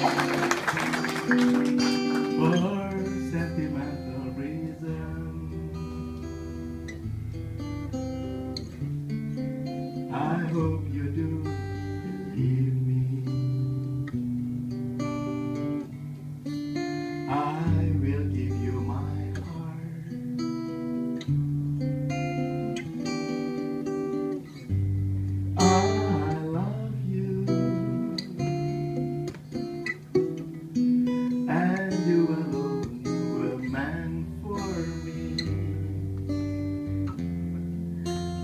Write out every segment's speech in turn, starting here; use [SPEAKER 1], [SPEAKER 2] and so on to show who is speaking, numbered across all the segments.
[SPEAKER 1] For sentimental reasons, I hope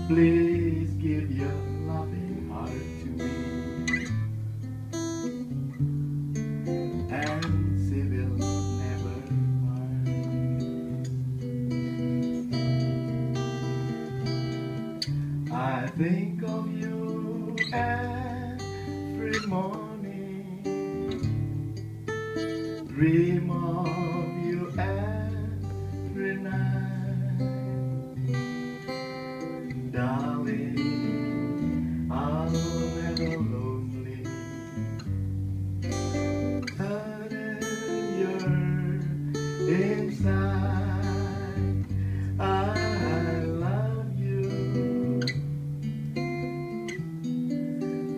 [SPEAKER 1] Please give your loving heart to me, and she will never part. I think of you every morning, dream of inside. I love you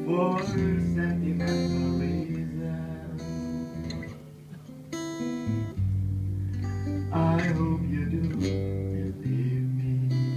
[SPEAKER 1] for sentimental reasons. I hope you do believe me.